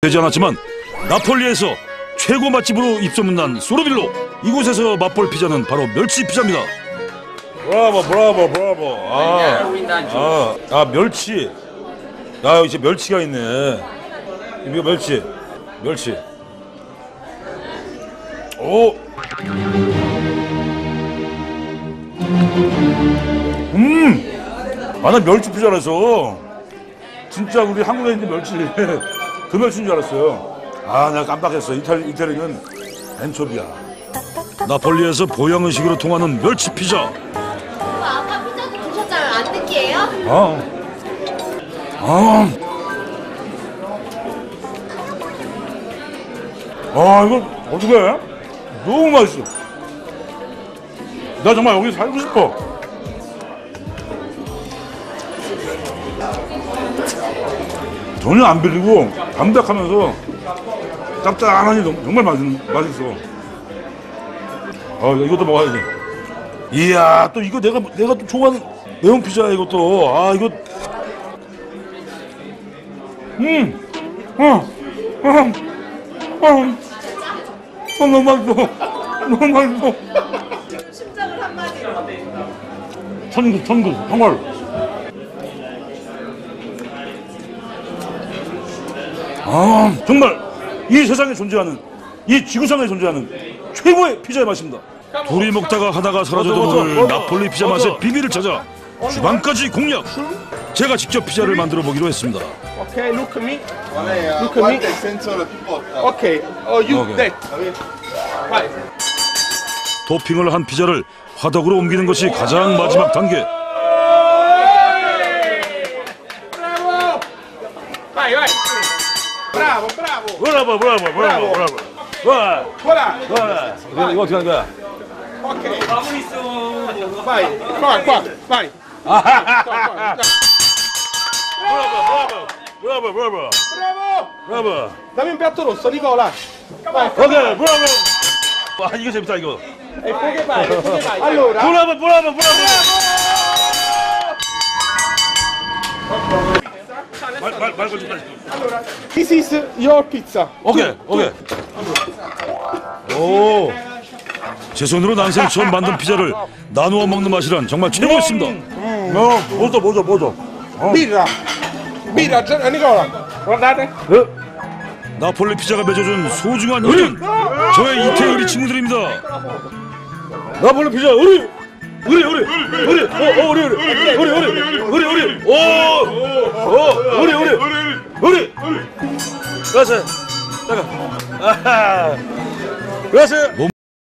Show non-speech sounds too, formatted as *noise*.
되지 않았지만 나폴리에서 최고 맛집으로 입소문난 소르빌로 이곳에서 맛볼 피자는 바로 멸치 피자입니다. 브라보 브라보 브라보. 아, 아, 아. 멸치. 야 여기 이제 멸치가 있네. 이거 멸치. 멸치. 오! 음! 아, 나 멸치 피자라서. 진짜 우리 한국에 있는 멸치 *laughs* 그 멸치인 줄 알았어요. 아, 내가 깜빡했어. 이탈, 이탈리는 엔초비야. 나폴리에서 보양 의식으로 통하는 멸치 피자. 아까 피자도 드셨잖아요. 안 느끼해요? 아, 아, 아, 이거 어떻게? 너무 맛있어. 나 정말 여기 살고 싶어. 전혀 안 비리고 담백하면서 짭짤하니 정- 정말 맛있, 맛있어. 아, 이것도 먹어야지. 이야, 또 이거 내가 내가 또 좋아하는 매운 피자야 이것도. 아, 이거. 음, 어, 어, 어, 어, 너무 맛있어. 너무 맛있어. 심장을 한마디로. 천국, 천국, 황홀. 아, 정말 이 세상에 존재하는 이 지구상에 존재하는 최고의 피자의 맛입니다. 둘이 먹다가 하다가 사라져도 맞아, 모를 맞아. 나폴리 피자 맞아. 맛의 비밀을 찾아 주방까지 공략. 제가 직접 피자를 만들어 보기로 했습니다. Okay, look at me. Look at me. Okay, oh, you Okay. that. Vai. 토핑을 한 피자를 화덕으로 옮기는 것이 가장 마지막 단계. Bravo, bravo. 브라보, 브라보, 브라보, 브라보. 와, Voilà. 와. 이거, 이거 어떻게 하는 거야? Ok. Vai, qua, qua, vai. Qua, qua. 브라보, 브라보, 브라보, Bravo. 브라보. Dammi un piatto rosso, Nicola. Vai. 오케이, 브라보. 와, 이거 재밌다 이거. E poi che vai? E poi che vai? Allora, 브라보, 브라보, 브라보. 말, 말, 말 걸지 마. Allora, this is your pizza. 오케이, 오케이. 오. 제 손으로 난생 처음 만든 피자를 나누어 먹는 맛이란 정말 최고였습니다. 어, 뭐죠, 뭐죠, 뭐죠. Birra. Birra, Gian- Nicola. Guardate. 나폴리 피자가 맺어준 소중한 인연 저의 이태우리 친구들입니다 나폴리 피자 우리 우리 우리 우리 우리 어, 어 우리 우리 우리 우리 우리 우리 오어 우리 우리 우리. 그래서 잠깐 아하. 그래서